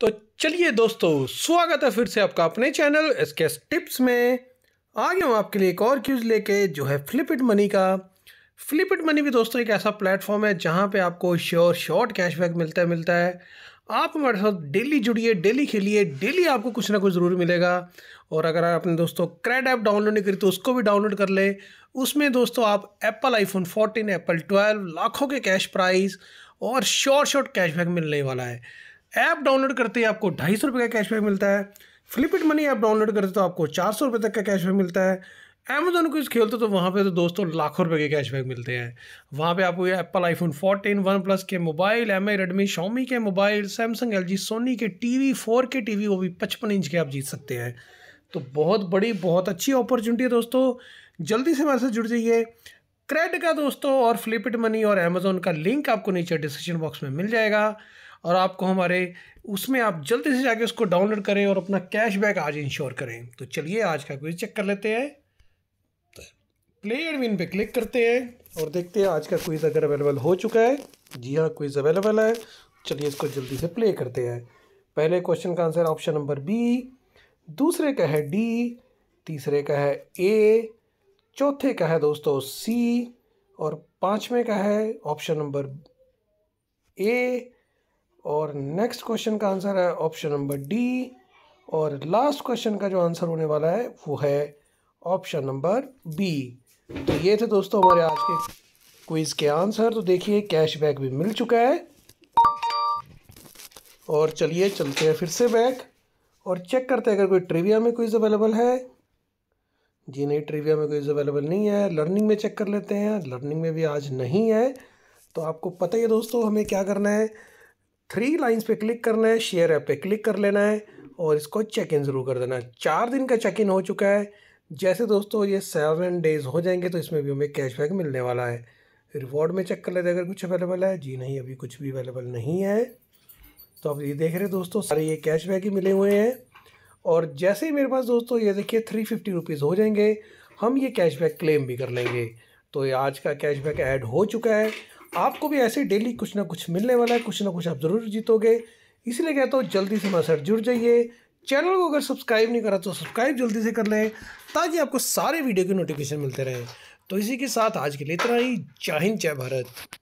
तो चलिए दोस्तों, स्वागत है फिर से आपका अपने चैनल इसके टिप्स में। आ गया हूँ आपके लिए एक और क्यूज लेके, जो है फ्लिपिट मनी का। फ्लिपिट मनी भी दोस्तों एक ऐसा प्लेटफॉर्म है जहाँ पे आपको श्योर शॉर्ट कैशबैक मिलता है मिलता है। आप हमारे साथ डेली जुड़िए डेली खेलिए डेली आपको कुछ ना कुछ ज़रूर मिलेगा। और अगर आप अपने दोस्तों क्रेड ऐप डाउनलोड नहीं करी तो उसको भी डाउनलोड कर ले। उसमें दोस्तों आप एप्पल आईफोन 14 एप्पल 12 लाखों के कैश प्राइस और शॉर्ट शॉर्ट कैशबैक मिलने वाला है। ऐप डाउनलोड करते ही आपको ढाई सौ रुपये का कैशबैक मिलता है। फ्लिपिट मनी ऐप डाउनलोड करते तो आपको चार सौ रुपये तक का कैशबैक मिलता है। अमेजोन को खेलते तो वहाँ पे तो दोस्तों लाखों रुपए के कैशबैक मिलते हैं। वहाँ पे आपको एप्पल आईफोन 14, वन प्लस के mobile M I Redmi Xiaomi के mobile Samsung L G Sony के टीवी फोर के टीवी वो भी पचपन इंच के आप जीत सकते हैं। तो बहुत बड़ी बहुत अच्छी अपॉर्चुनिटी है दोस्तों। जल्दी से हमारे साथ जुड़ जाइए। क्रेड का दोस्तों और फ्लिपिट मनी और अमेजोन का लिंक आपको नीचे डिस्क्रिप्शन बॉक्स में मिल जाएगा। और आपको हमारे, उसमें आप जल्दी से जाके उसको डाउनलोड करें और अपना कैशबैक आज इंश्योर करें। तो चलिए आज का क्विज चेक कर लेते हैं। प्ले एंड विन पे क्लिक करते हैं और देखते हैं आज का क्विज़ अगर अवेलेबल हो चुका है। जी हाँ क्विज़ अवेलेबल है। चलिए इसको जल्दी से प्ले करते हैं। पहले क्वेश्चन का आंसर ऑप्शन नंबर बी, दूसरे का है डी, तीसरे का है ए, चौथे का है दोस्तों सी और पाँचवें का है ऑप्शन नंबर ए और नेक्स्ट क्वेश्चन का आंसर है ऑप्शन नंबर डी और लास्ट क्वेश्चन का जो आंसर होने वाला है, वो है ऑप्शन नंबर बी तो ये थे दोस्तों हमारे आज के क्विज़ के आंसर तो देखिए कैशबैक भी मिल चुका है। और चलिए, चलते हैं फिर से बैक और चेक करते हैं अगर कोई ट्रिविया में क्विज़ अवेलेबल है। जी नहीं ट्रिविया में क्विज़ अवेलेबल नहीं है। लर्निंग में चेक कर लेते हैं। लर्निंग में भी आज नहीं है। तो आपको पता ही है दोस्तों, हमें क्या करना है? थ्री लाइंस पे क्लिक करना है, शेयर ऐप पे क्लिक कर लेना है और इसको चेक इन ज़रूर कर देना है। चार दिन का चेक इन हो चुका है। जैसे दोस्तों ये सेवन डेज़ हो जाएँगे तो इसमें भी हमें कैशबैक मिलने वाला है। रिवॉर्ड में चेक कर लेते अगर कुछ अवेलेबल है। जी नहीं, अभी कुछ भी अवेलेबल नहीं है। तो आप ये देख रहे दोस्तों, सारे ये कैशबैक ही मिले हुए हैं। और जैसे ही मेरे पास दोस्तों ये देखिए थ्री फिफ्टी रुपीज़ हो जाएँगे, हम ये कैशबैक क्लेम भी कर लेंगे। तो ये आज का कैशबैक ऐड हो चुका है। आपको भी ऐसे डेली कुछ ना कुछ मिलने वाला है, कुछ ना कुछ आप ज़रूर जीतोगे। इसलिए कहता हूँ, जल्दी से हमारे साथ जुड़ जाइए। चैनल को अगर सब्सक्राइब नहीं करा तो सब्सक्राइब जल्दी से कर लें, ताकि आपको सारे वीडियो के नोटिफिकेशन मिलते रहें। तो इसी के साथ आज के लिए इतना ही। जय हिंद, जय भारत।